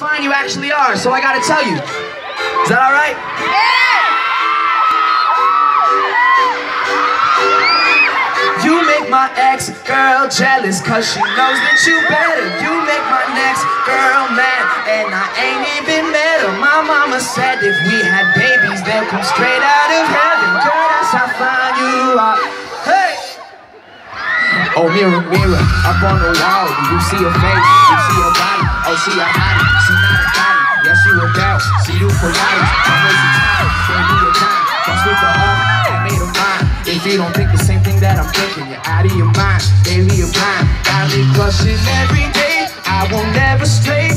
fine you actually are, so I gotta tell you. Is that alright? Yeah! You make my ex-girl jealous Cause she knows that you better You make my next girl mad And I ain't even met her My mama said if we had babies They'll come straight out of heaven Girl, that's how fine you are Hey! Oh, mirror, mirror, up on the wall you see her face? You see her body? Oh, she a hottie, she not a you a bell, see you for life. Don't waste your time, don't do your time. Trust with the heart, that made her mine. If you don't think the same thing that I'm thinking You're out of your mind, baby, you're blind Got me blushing every day I won't ever stray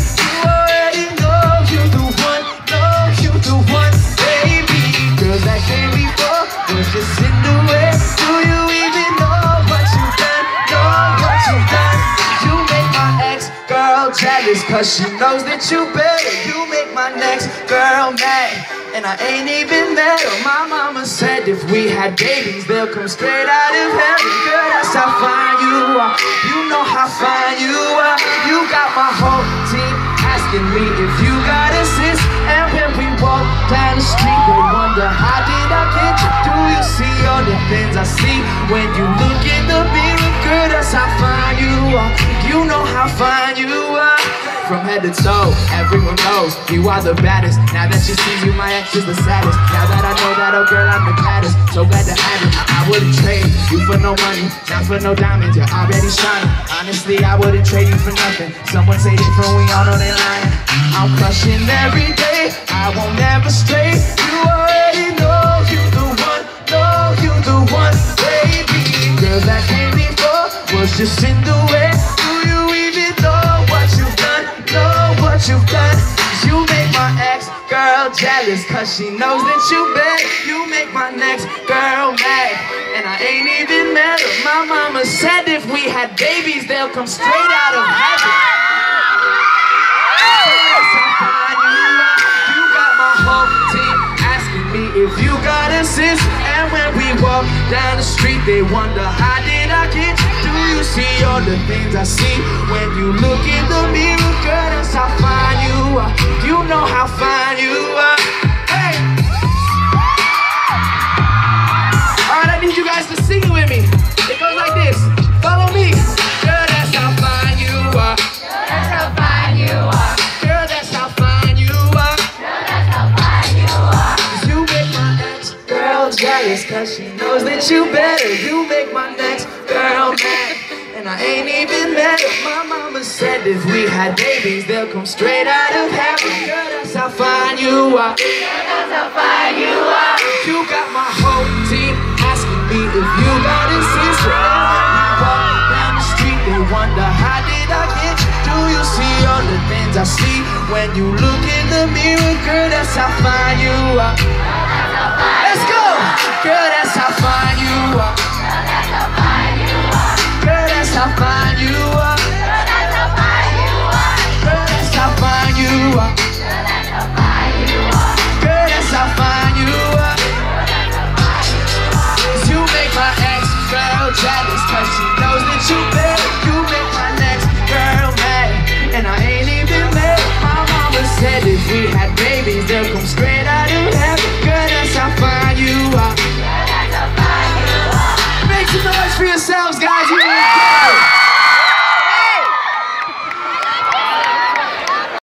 jealous Cause she knows that you better. You make my next girl mad And I ain't even her. My mama said if we had babies They'll come straight out of heaven. Girl, that's how fine you are. You know how fine you are. You got my whole team asking me if you got a sis. And when we walk down the street They wonder how did I get you? Do you see all the things I see When you look in the mirror That's how fine you are You know how fine you are from head to toe, everyone knows you are the baddest. Now that she sees you, my ex is the saddest. Now that I know that, oh girl, I'm the baddest. So glad to have you. I wouldn't trade you for no money, not for no diamonds. You're already shining. Honestly, I wouldn't trade you for nothing. Someone say different, we all know they lying. I'm crushing every day. I won't ever stray. Before just in the way. Do you even know what you've done? Know what you've done? you make my ex girl jealous. Cause she knows that you bet. You make my next girl mad. And I ain't even mad. My mama said if we had babies, they'll come straight out of heaven. If you got a sis. And when we walk down the street, they wonder how did I? Do you see all the things I see when you look in the mirror? Girl, that's how fine you are. You know how fine you are. Hey. All right, I need you guys to sing it with me. It goes like this. Follow me. Girl, that's how fine you are. That's how fine you are. Girl, that's how fine you are. That's how fine you are. Cause you make my ex girl jealous Cause she knows that you better You make my next girl and I ain't even mad My mama said if we had babies, they'll come straight out of heaven. Girl, that's how fine you are. Girl, that's how fine you are. You got my whole team asking me if you got a sister. Walk down the street, they wonder how did I get you? Do you see all the things I see? When you look in the mirror? Girl, that's how fine you are. Let's go! Girl, that's how fine you are. jealous Cause she knows that you made, you make my next girl mad And I ain't even mad My mama said if we had babies They'll come straight out of heaven. Girl, that's how fine you are Make some noise for yourselves, guys.